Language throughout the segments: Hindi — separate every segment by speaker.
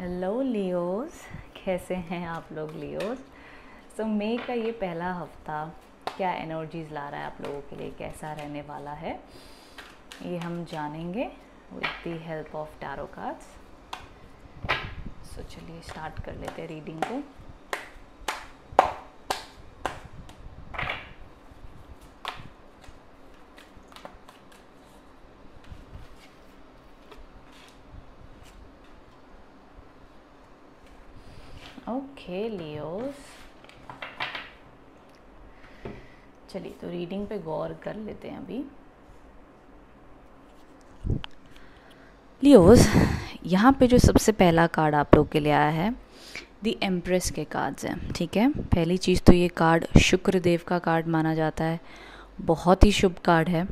Speaker 1: हेलो लियोस कैसे हैं आप लोग लियोस सो so, मे का ये पहला हफ़्ता क्या एनर्जीज ला रहा है आप लोगों के लिए? कैसा रहने वाला है? ये हम जानेंगे with the help of tarot cards so चलिए स्टार्ट कर लेते हैं रीडिंग को. ओके लियोस चलिए तो रीडिंग पे गौर कर लेते हैं अभी। लियोस यहाँ पे जो सबसे पहला कार्ड आप लोग के लिए आया है दी एम्प्रेस के कार्ड्स हैं, ठीक है? पहली चीज़ तो ये कार्ड शुक्र देव का कार्ड माना जाता है। बहुत ही शुभ कार्ड है।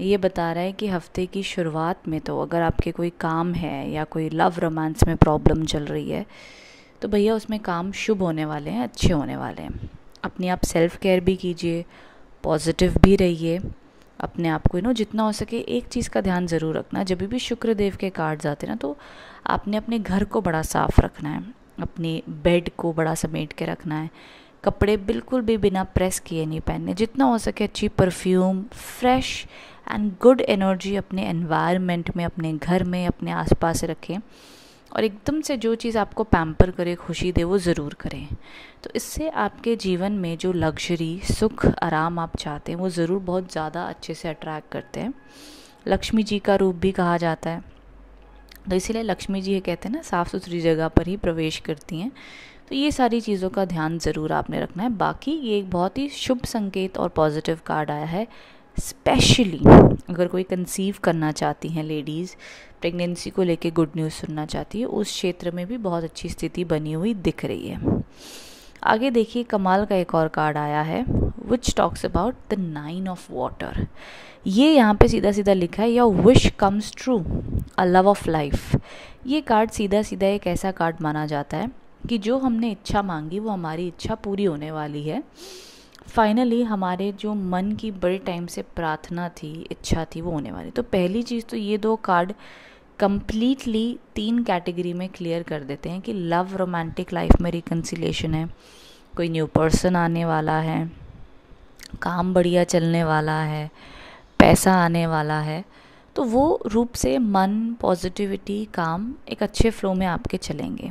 Speaker 1: ये बता रहा है कि हफ़्ते की शुरुआत में तो अगर आपके कोई काम है या कोई लव रोमांस में प्रॉब्लम चल रही है तो भैया उसमें काम शुभ होने वाले हैं, अच्छे होने वाले हैं। अपनी आप सेल्फ केयर भी कीजिए पॉजिटिव भी रहिए। अपने आप को यू नो जितना हो सके एक चीज़ का ध्यान ज़रूर रखना। जब भी शुक्रदेव के कार्ड्स आते हैं ना तो आपने अपने घर को बड़ा साफ़ रखना है। अपने बेड को बड़ा समेट के रखना है। कपड़े बिल्कुल भी बिना प्रेस किए नहीं पहनने। जितना हो सके अच्छी perfume fresh and good energy अपने एनवायरनमेंट में, अपने घर में, अपने आसपास रखें। और एकदम से जो चीज़ आपको पैम्पर करे, खुशी दे, वो ज़रूर करें। तो इससे आपके जीवन में जो लग्जरी सुख, आराम आप चाहते हैं, वो ज़रूर बहुत ज़्यादा अच्छे से अट्रैक्ट करते हैं। लक्ष्मी जी का रूप भी कहा जाता है। तो इसीलिए लक्ष्मी जी ये कहते हैं ना साफ़ सुथरी जगह पर ही प्रवेश करती हैं। तो ये सारी चीज़ों का ध्यान ज़रूर आपने रखना है। बाकी ये एक बहुत ही शुभ संकेत और पॉजिटिव कार्ड आया है। स्पेशली अगर कोई कंसीव करना चाहती हैं लेडीज़ प्रेगनेंसी को लेके गुड न्यूज़ सुनना चाहती है, उस क्षेत्र में भी बहुत अच्छी स्थिति बनी हुई दिख रही है। आगे देखिए, कमाल का एक और कार्ड आया है which talks about the nine of water ये यहाँ पे सीधा सीधा लिखा है या wish comes true a love of life ये कार्ड सीधा सीधा एक ऐसा कार्ड माना जाता है कि जो हमने इच्छा मांगी, वो हमारी इच्छा पूरी होने वाली है। फाइनली हमारे जो मन की बड़े टाइम से प्रार्थना थी, इच्छा थी, वो होने वाली। तो पहली चीज़ तो ये दो कार्ड कम्प्लीटली तीन कैटेगरी में क्लियर कर देते हैं कि लव रोमांटिक लाइफ में रिकन्सिलेशन है। कोई न्यू पर्सन आने वाला है, काम बढ़िया चलने वाला है, पैसा आने वाला है तो वो रूप से मन पॉजिटिविटी काम एक अच्छे फ्लो में आपके चलेंगे।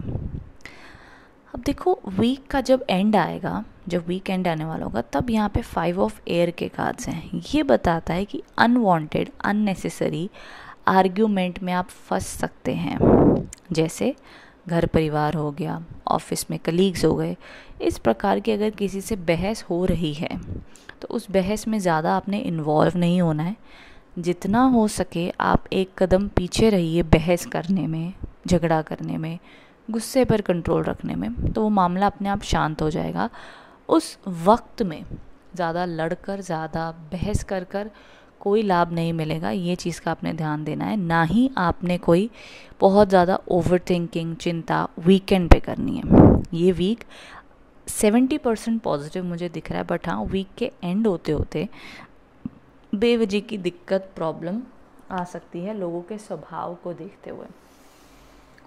Speaker 1: अब देखो वीक का जब एंड आएगा, जब वीक एंड आने वाला होगा, तब यहाँ पे फाइव ऑफ़ एयर के कार्ड्स हैं। ये बताता है कि अनवांटेड अननेसेसरी आर्ग्यूमेंट में आप फंस सकते हैं। जैसे, घर परिवार हो गया ऑफ़िस में कलीग्स हो गए, इस प्रकार की अगर किसी से बहस हो रही है तो उस बहस में ज़्यादा आपने इन्वॉल्व नहीं होना है। जितना हो सके आप एक कदम पीछे रहिए बहस करने में, झगड़ा करने में गुस्से पर कंट्रोल रखने में तो वो मामला अपने आप शांत हो जाएगा। उस वक्त में ज़्यादा लड़कर, ज़्यादा बहस कर कर कोई लाभ नहीं मिलेगा। ये चीज़ का आपने ध्यान देना है। ना ही आपने कोई बहुत ज़्यादा ओवर थिंकिंग चिंता वीकेंड पे करनी है। ये वीक सेवेंटी परसेंट पॉजिटिव मुझे दिख रहा है बट हाँ वीक के एंड होते होते बेवजह की दिक्कत प्रॉब्लम आ सकती है लोगों के स्वभाव को देखते हुए।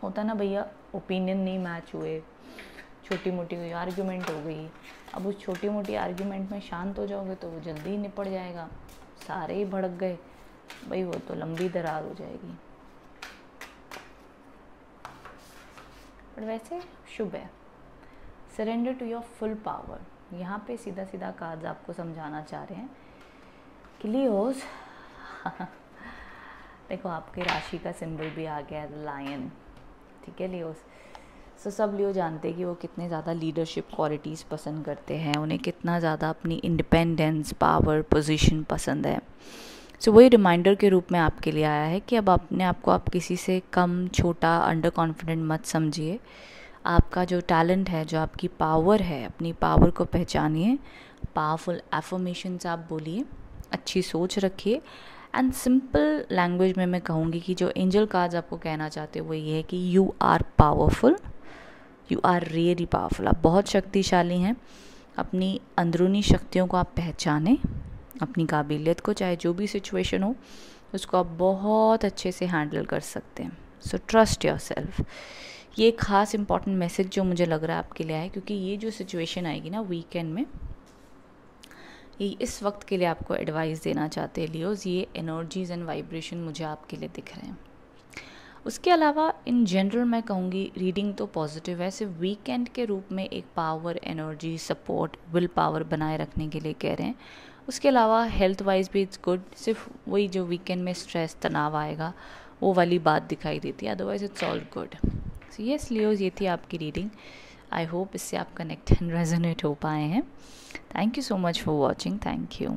Speaker 1: होता ना भैया ओपिनियन नहीं मैच हुए। छोटी मोटी कोई आर्ग्यूमेंट हो गई। अब उस छोटी मोटी आर्ग्यूमेंट में शांत हो जाओगे तो वो जल्दी ही निपट जाएगा। सारे ही भड़क गए। भाई वो तो लंबी दरार हो जाएगी। पर वैसे शुभ है। Surrender to your full power यहाँ पे सीधा सीधा कार्ड आपको समझाना चाह रहे हैं। कि लियोस देखो आपकी राशि का सिंबल भी आ गया है लायन ठीक है लियोस सो सब लियो जानते हैं कि वो कितने ज़्यादा लीडरशिप क्वालिटीज़ पसंद करते हैं, उन्हें कितना ज़्यादा अपनी इंडिपेंडेंस पावर पोजीशन पसंद है। सो वही रिमाइंडर के रूप में आपके लिए आया है कि अब अपने आप को आप किसी से कम, छोटा अंडर कॉन्फिडेंट मत समझिए। आपका जो टैलेंट है, जो आपकी पावर है, अपनी पावर को पहचानिए। पावरफुल एफर्मेशंस आप बोलिए, अच्छी सोच रखिए। एंड सिंपल लैंग्वेज में मैं कहूँगी कि जो एंजल कार्ड्स आपको कहना चाहते हो, वो ये है कि you are powerful you are really powerful आप बहुत शक्तिशाली हैं. अपनी अंदरूनी शक्तियों को आप पहचानें, अपनी काबिलियत को, चाहे जो भी सिचुएशन हो, उसको आप बहुत अच्छे से हैंडल कर सकते हैं. सो ट्रस्ट योर सेल्फ ये खास इंपॉर्टेंट मैसेज जो मुझे लग रहा है आपके लिए है, क्योंकि ये जो सिचुएशन आएगी ना वीकेंड में ये इस वक्त के लिए आपको एडवाइस देना चाहते हैं लियोज ये एनर्जीज एंड वाइब्रेशन मुझे आपके लिए दिख रहे हैं। उसके अलावा इन जनरल मैं कहूँगी रीडिंग तो पॉजिटिव है, सिर्फ़ वीकेंड के रूप में एक power energy support will power बनाए रखने के लिए कह रहे हैं। उसके अलावा हेल्थ वाइज भी इट्स गुड सिर्फ़ वही जो वीकेंड में स्ट्रेस तनाव आएगा, वो वाली बात दिखाई देती है otherwise it's all good so yes Leos ये थी आपकी रीडिंग आई होप इससे आप कनेक्ट एंड रेजोनेट हो पाए हैं. Thank you so much for watching thank you